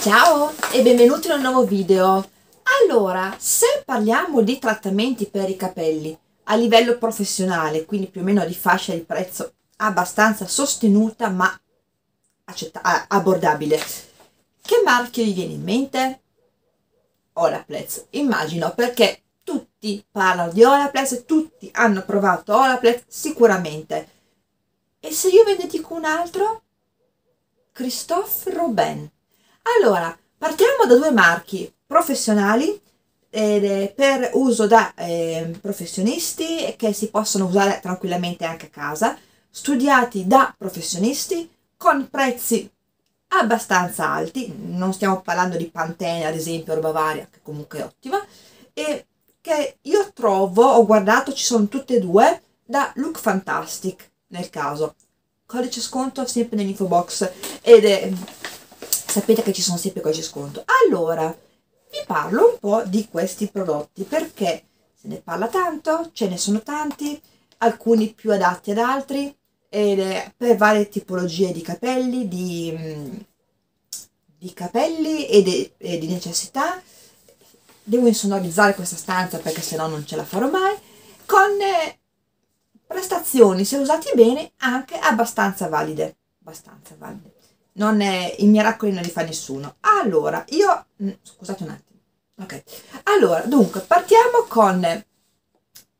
Ciao e benvenuti in un nuovo video. Allora, se parliamo di trattamenti per i capelli a livello professionale, quindi più o meno di fascia di prezzo abbastanza sostenuta ma abbordabile, che marchio gli viene in mente? Olaplex, immagino perché tutti parlano di Olaplex, tutti hanno provato Olaplex sicuramente. E se io ve ne dico un altro? Christophe Robin. Allora, partiamo da due marchi professionali eh, per uso da eh, professionisti che si possono usare tranquillamente anche a casa, studiati da professionisti con prezzi abbastanza alti, non stiamo parlando di Pantene ad esempio, roba varia, che comunque è ottima, e che io trovo, ho guardato, ci sono tutte e due, da Look Fantastic nel caso. Codice sconto sempre nell'info box ed è sapete che ci sono sempre codici sconto. Allora, vi parlo un po' di questi prodotti perché se ne parla tanto, ce ne sono tanti, alcuni più adatti ad altri, per varie tipologie di capelli, di, mm, di capelli e di, e di necessità. Devo insonorizzare questa stanza perché sennò non ce la farò mai. Con eh, prestazioni, se usati bene, anche abbastanza valide. Abbastanza valide non è, i miracoli non li fa nessuno. Allora, io, mm, scusate un attimo, ok, allora, dunque, partiamo con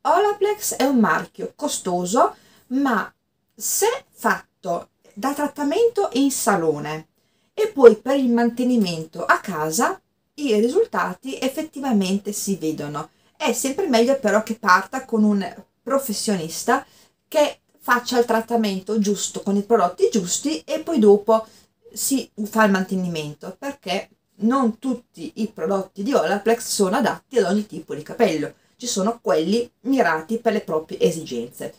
Olaplex è un marchio costoso, ma se fatto da trattamento in salone e poi per il mantenimento a casa, i risultati effettivamente si vedono. È sempre meglio però che parta con un professionista che faccia il trattamento giusto con i prodotti giusti e poi dopo si fa il mantenimento perché non tutti i prodotti di Olaplex sono adatti ad ogni tipo di capello, ci sono quelli mirati per le proprie esigenze.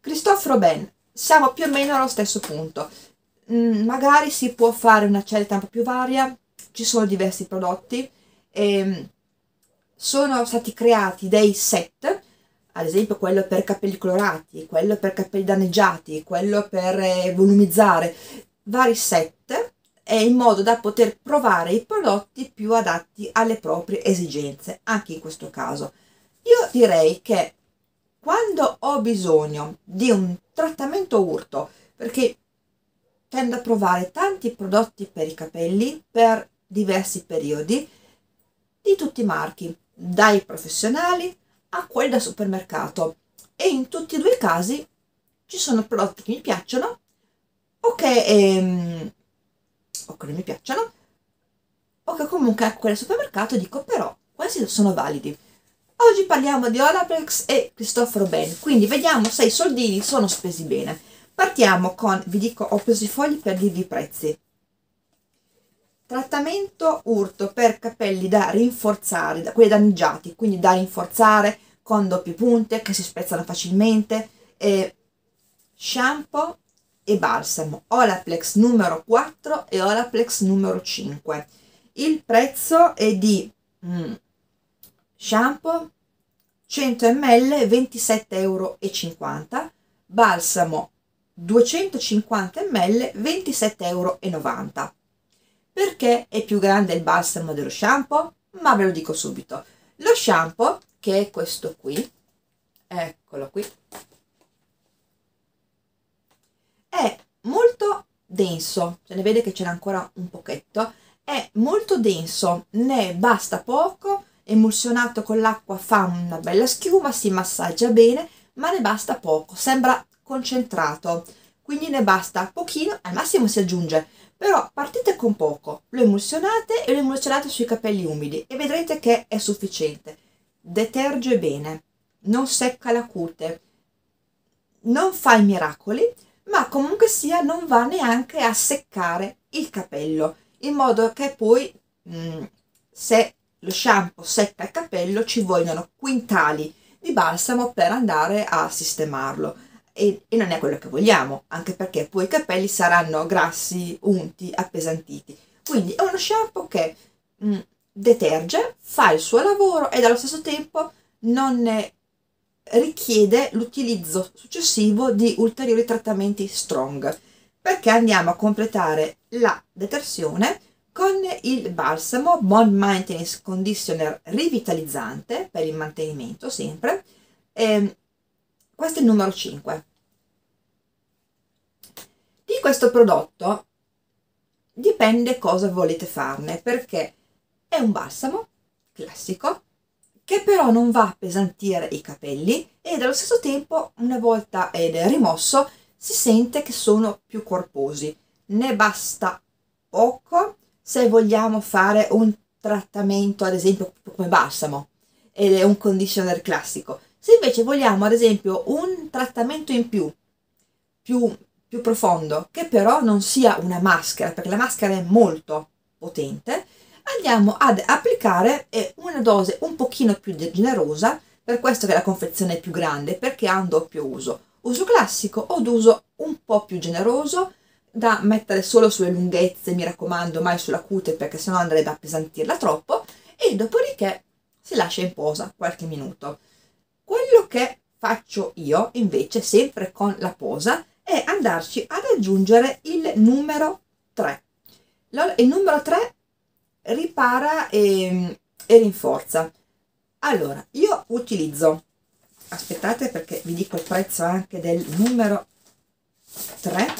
Christophe Robin, siamo più o meno allo stesso punto, mm, magari si può fare una scelta un po' più varia, ci sono diversi prodotti, e sono stati creati dei set, ad esempio quello per capelli colorati, quello per capelli danneggiati, quello per eh, volumizzare, vari set e in modo da poter provare i prodotti più adatti alle proprie esigenze, anche in questo caso. Io direi che quando ho bisogno di un trattamento urto, perché tendo a provare tanti prodotti per i capelli per diversi periodi, di tutti i marchi, dai professionali a quelli da supermercato. E in tutti e due i casi ci sono prodotti che mi piacciono o che, ehm, o che non mi piacciono, o che comunque a quel supermercato dico però questi sono validi. Oggi parliamo di Olaplex e Cristoforo Ben, quindi vediamo se i soldini sono spesi bene. Partiamo con, vi dico, ho preso i fogli per dirvi i prezzi. Trattamento urto per capelli da rinforzare, da quelli danneggiati, quindi da rinforzare con doppie punte che si spezzano facilmente. E shampoo e balsamo. Olaplex numero 4 e Olaplex numero 5 il prezzo è di mm, shampoo 100 ml 27,50 euro balsamo 250 ml 27,90 euro perché è più grande il balsamo dello shampoo? ma ve lo dico subito. Lo shampoo che è questo qui eccolo qui è molto denso, se ne vede che ce n'è ancora un pochetto, è molto denso, ne basta poco, emulsionato con l'acqua fa una bella schiuma, si massaggia bene, ma ne basta poco, sembra concentrato, quindi ne basta pochino, al massimo si aggiunge, però partite con poco, lo emulsionate e lo emulsionate sui capelli umidi e vedrete che è sufficiente. Deterge bene, non secca la cute, non fa i miracoli, ma comunque sia non va neanche a seccare il capello in modo che poi mh, mm, se lo shampoo secca il capello ci vogliono quintali di balsamo per andare a sistemarlo. E, e non è quello che vogliamo anche perché poi i capelli saranno grassi, unti, appesantiti. Quindi è uno shampoo che mh, mm, deterge, fa il suo lavoro e allo stesso tempo non è richiede l'utilizzo successivo di ulteriori trattamenti strong perché andiamo a completare la detersione con il balsamo Bond Maintenance Conditioner rivitalizzante per il mantenimento sempre. Eh, questo è il numero 5. Di questo prodotto dipende cosa volete farne perché è un balsamo classico che però non va a appesantire i capelli ed allo stesso tempo una volta è rimosso si sente che sono più corposi. Ne basta poco se vogliamo fare un trattamento ad esempio come balsamo ed è un conditioner classico. Se invece vogliamo ad esempio un trattamento in più più, più profondo che però non sia una maschera perché la maschera è molto potente andiamo ad applicare una dose un pochino più generosa, per questo che la confezione è più grande, perché ha un doppio uso. Uso classico o d'uso un po' più generoso, da mettere solo sulle lunghezze, mi raccomando, mai sulla cute perché sennò andrebbe a appesantirla troppo, e dopodiché si lascia in posa qualche minuto. Quello che faccio io, invece, sempre con la posa, è andarci ad aggiungere il numero 3. Il numero 3 ripara e, e rinforza. Allora, io utilizzo, aspettate perché vi dico il prezzo anche del numero 3,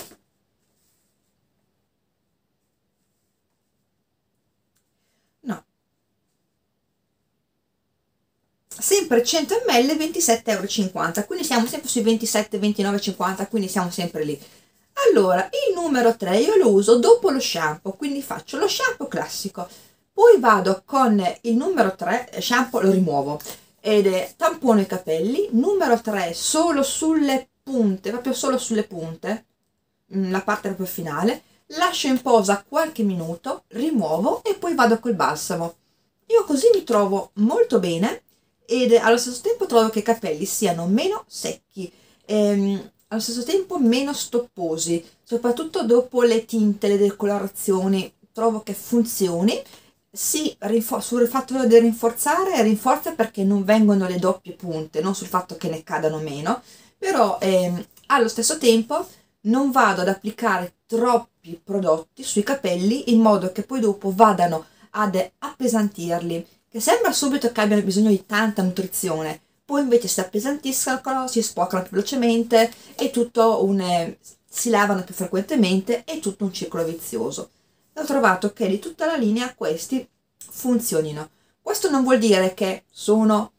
no, sempre 100 ml 27,50 euro, quindi siamo sempre sui 27, 29,50, quindi siamo sempre lì. Allora, il numero 3 io lo uso dopo lo shampoo, quindi faccio lo shampoo classico, poi vado con il numero 3, shampoo lo rimuovo, ed è tampono i capelli, numero 3 solo sulle punte, proprio solo sulle punte, mm, la parte proprio finale, lascio in posa qualche minuto, rimuovo e poi vado col balsamo. Io così mi trovo molto bene ed allo stesso tempo trovo che i capelli siano meno secchi. Ehm, allo stesso tempo meno stopposi, soprattutto dopo le tinte, le decolorazioni, trovo che funzioni. Sì, sul fatto di rinforzare, rinforza perché non vengono le doppie punte, non sul fatto che ne cadano meno, però ehm, allo stesso tempo non vado ad applicare troppi prodotti sui capelli in modo che poi dopo vadano ad appesantirli, che sembra subito che abbiano bisogno di tanta nutrizione, poi invece si appesantiscono, si spuocano più velocemente e tutto un, eh, si lavano più frequentemente e tutto un circolo vizioso. ho trovato che di tutta la linea questi funzionino. Questo non vuol dire che sono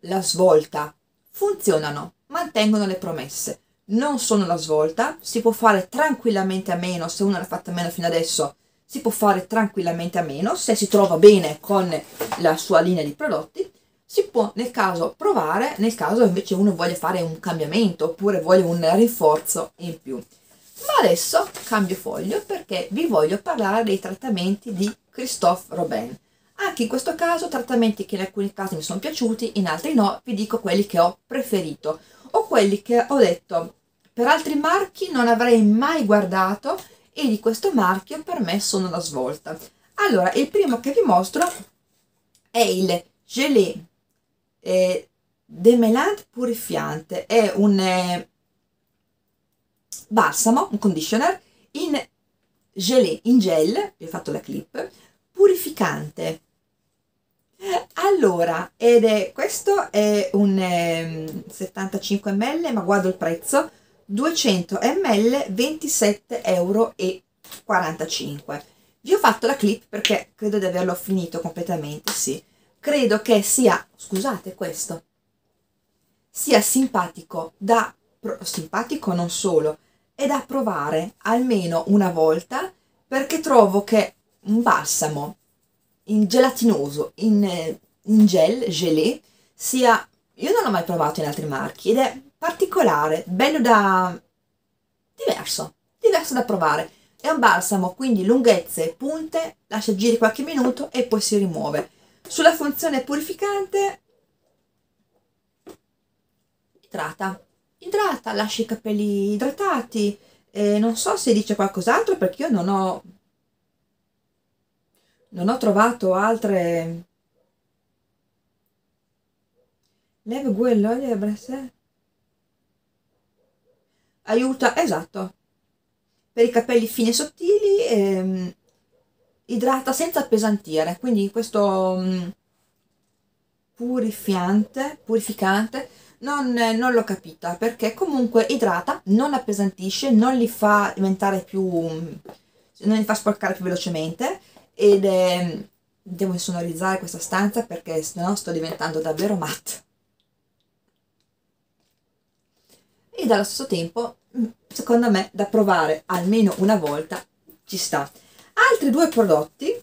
la svolta, funzionano, mantengono le promesse. Non sono la svolta, si può fare tranquillamente a meno, se uno l'ha fatta a meno fino adesso, si può fare tranquillamente a meno, se si trova bene con la sua linea di prodotti, si può nel caso provare, nel caso invece uno voglia fare un cambiamento oppure vuole un rinforzo in più. Ma adesso cambio foglio perché vi voglio parlare dei trattamenti di Christophe Robin. Anche in questo caso trattamenti che in alcuni casi mi sono piaciuti, in altri no, vi dico quelli che ho preferito o quelli che ho detto per altri marchi non avrei mai guardato e di questo marchio per me sono la svolta. Allora, il primo che vi mostro è il Gelé eh, Demelant Purifiante è un eh, balsamo, un conditioner in gelé, in gel, vi ho fatto la clip, purificante. Allora, ed è, questo è un eh, 75 ml, ma guardo il prezzo, 200 ml, 27,45 euro. Vi ho fatto la clip perché credo di averlo finito completamente, sì credo che sia, scusate questo, sia simpatico da, simpatico non solo, è da provare almeno una volta perché trovo che un balsamo in gelatinoso, in, in gel, gelé, sia, io non l'ho mai provato in altri marchi ed è particolare, bello da, diverso, diverso da provare. È un balsamo, quindi lunghezze, punte, lascia giri qualche minuto e poi si rimuove. Sulla funzione purificante, idrata, idrata, lascia i capelli idratati. Eh, non so se dice qualcos'altro perché io non ho, non ho trovato altre... Leve quello, leve Aiuta, esatto, per i capelli fini e sottili, ehm, idrata senza appesantire, quindi questo um, purifiante, purificante non, non l'ho capita perché comunque idrata, non appesantisce, non li fa diventare più, non li fa sporcare più velocemente ed è, devo insonorizzare questa stanza perché sennò sto diventando davvero matte. E dallo stesso tempo, secondo me, da provare almeno una volta ci sta. Altri due prodotti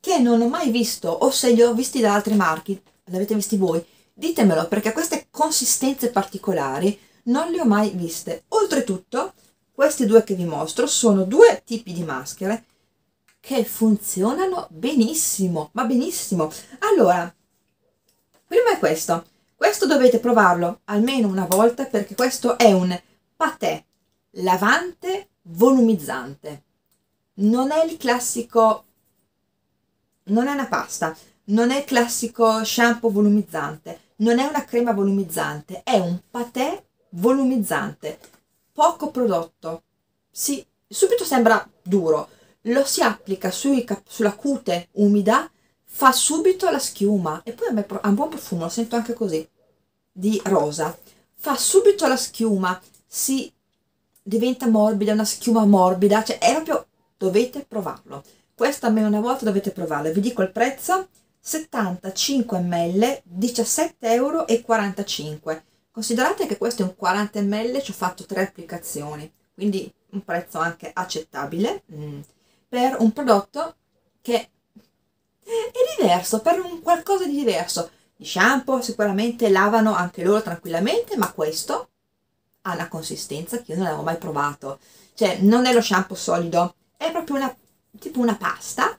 che non ho mai visto o se li ho visti da altri marchi, li avete visti voi, ditemelo perché queste consistenze particolari non le ho mai viste. Oltretutto, questi due che vi mostro sono due tipi di maschere che funzionano benissimo, ma benissimo. Allora, prima è questo. Questo dovete provarlo almeno una volta perché questo è un patè lavante volumizzante. Non è il classico, non è una pasta, non è il classico shampoo volumizzante, non è una crema volumizzante, è un patè volumizzante. Poco prodotto. Sì, subito sembra duro, lo si applica sui, sulla cute umida, fa subito la schiuma e poi ha un buon profumo, lo sento anche così, di rosa. Fa subito la schiuma, si diventa morbida, una schiuma morbida, cioè è proprio, dovete provarlo. Questo almeno una volta dovete provarlo. Vi dico il prezzo, 75 ml, 17,45 euro. Considerate che questo è un 40 ml, ci ho fatto tre applicazioni, quindi un prezzo anche accettabile. Mm per un prodotto che è diverso, per un qualcosa di diverso. Gli shampoo sicuramente lavano anche loro tranquillamente, ma questo ha una consistenza che io non avevo mai provato. Cioè, non è lo shampoo solido, è proprio una, tipo una pasta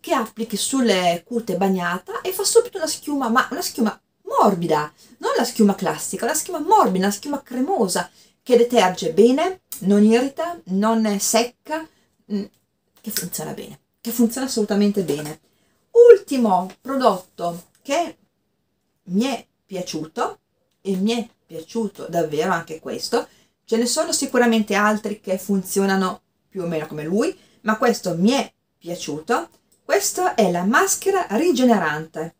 che applichi sulle cute bagnata e fa subito una schiuma, ma una schiuma morbida, non la schiuma classica, una schiuma morbida, una schiuma cremosa che deterge bene, non irrita, non secca, mm, che funziona bene, che funziona assolutamente bene. Ultimo prodotto che mi è piaciuto e mi è piaciuto davvero anche questo, ce ne sono sicuramente altri che funzionano più o meno come lui, ma questo mi è piaciuto. Questa è la maschera rigenerante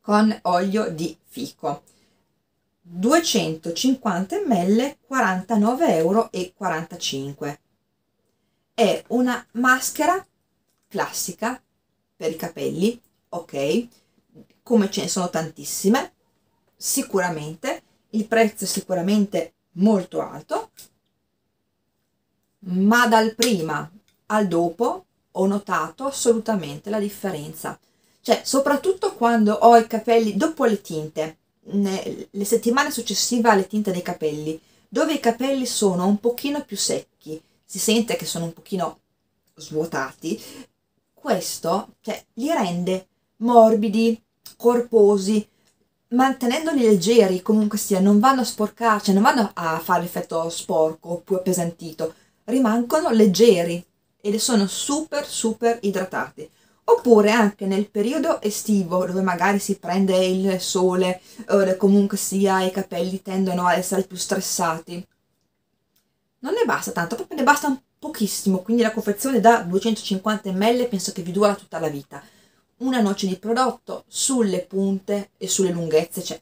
con olio di fico. 250 ml 49,45 euro è una maschera classica per i capelli, ok? Come ce ne sono tantissime, sicuramente, il prezzo è sicuramente molto alto, ma dal prima al dopo ho notato assolutamente la differenza. Cioè, soprattutto quando ho i capelli dopo le tinte, le settimane successive alle tinte dei capelli, dove i capelli sono un pochino più secchi, si sente che sono un pochino svuotati, questo cioè, li rende morbidi, corposi, mantenendoli leggeri comunque sia, non vanno a sporcarci, cioè non vanno a fare l'effetto sporco più appesantito, rimangono leggeri ed sono super super idratati. Oppure anche nel periodo estivo dove magari si prende il sole o comunque sia i capelli tendono a essere più stressati non ne basta tanto, proprio ne basta pochissimo, quindi la confezione da 250 ml penso che vi dura tutta la vita. Una noce di prodotto sulle punte e sulle lunghezze, cioè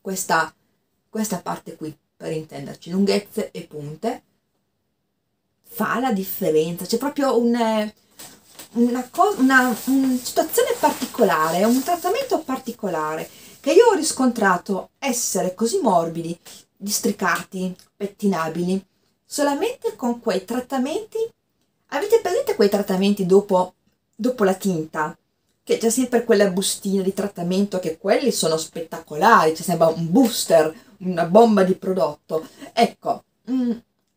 questa, questa parte qui, per intenderci, lunghezze e punte, fa la differenza, c'è proprio un, una, una, una situazione particolare, un trattamento particolare che io ho riscontrato essere così morbidi districati, pettinabili, solamente con quei trattamenti. Avete presente quei trattamenti dopo, dopo la tinta? Che c'è sempre quella bustina di trattamento che quelli sono spettacolari, c'è sempre un booster, una bomba di prodotto. Ecco, mh, mm,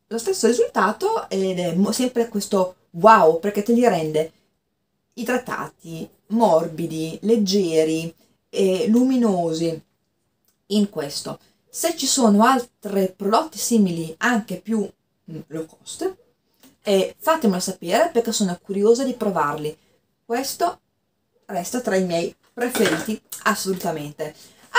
lo stesso risultato ed è sempre questo wow perché te li rende idratati, morbidi, leggeri e luminosi in questo. Se ci sono altri prodotti simili, anche più mm, low cost, eh, fatemelo sapere perché sono curiosa di provarli. Questo resta tra i miei preferiti assolutamente.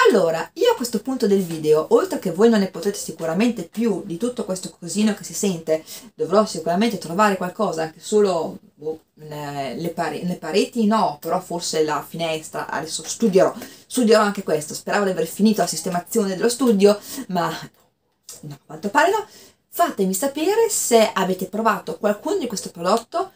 Allora, io a questo punto del video, oltre che voi non ne potete sicuramente più di tutto questo cosino che si sente, dovrò sicuramente trovare qualcosa, anche solo boh, le, pare le, pareti no, però forse la finestra, adesso studierò, studierò anche questo, speravo di aver finito la sistemazione dello studio, ma no, a quanto pare no. Fatemi sapere se avete provato qualcuno di questo prodotto,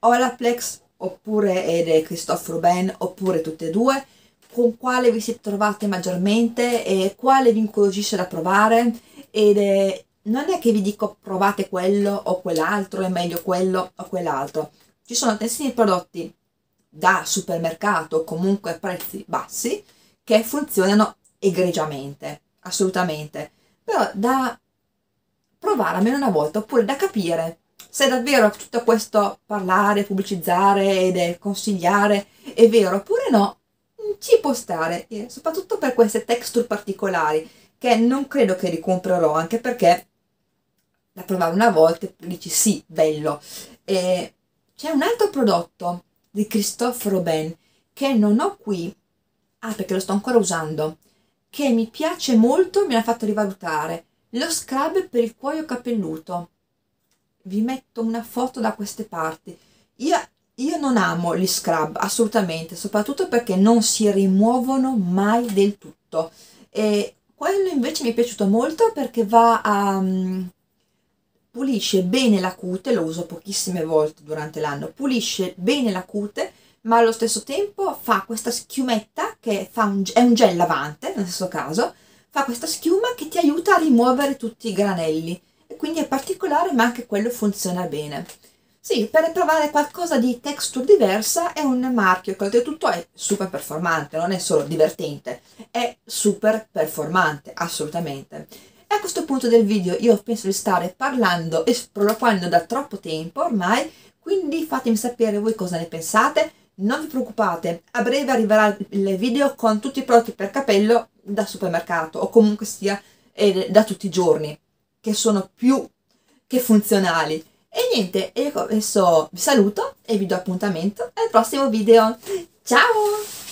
Olaplex oppure ed è Christophe Ben oppure tutte e due, con quale vi siete trovate maggiormente e quale vi incuriosisce da provare ed è, non è che vi dico provate quello o quell'altro, è meglio quello o quell'altro. Ci sono tantissimi prodotti da supermercato, comunque a prezzi bassi, che funzionano egregiamente, assolutamente. Però da provare almeno una volta, oppure da capire se davvero tutto questo parlare, pubblicizzare ed consigliare è vero oppure no, ci può stare, soprattutto per queste texture particolari che non credo che ricomprerò anche perché la provare una volta e dici sì, bello. E c'è un altro prodotto di Christophe Robin che non ho qui, ah perché lo sto ancora usando, che mi piace molto, me l'ha fatto rivalutare, lo scrub per il cuoio capelluto. Vi metto una foto da queste parti. Io io non amo gli scrub assolutamente, soprattutto perché non si rimuovono mai del tutto. E quello invece mi è piaciuto molto perché va a um, pulisce bene la cute, lo uso pochissime volte durante l'anno, pulisce bene la cute, ma allo stesso tempo fa questa schiumetta che un, è un gel lavante, nel stesso caso, fa questa schiuma che ti aiuta a rimuovere tutti i granelli quindi è particolare ma anche quello funziona bene. Sì, per provare qualcosa di texture diversa è un marchio che oltretutto è super performante, non è solo divertente, è super performante, assolutamente. E a questo punto del video io penso di stare parlando e sproloquando da troppo tempo ormai, quindi fatemi sapere voi cosa ne pensate, non vi preoccupate, a breve arriverà il video con tutti i prodotti per capello da supermercato o comunque sia eh, da tutti i giorni, che sono più che funzionali e niente, io adesso vi saluto e vi do appuntamento al prossimo video. Ciao!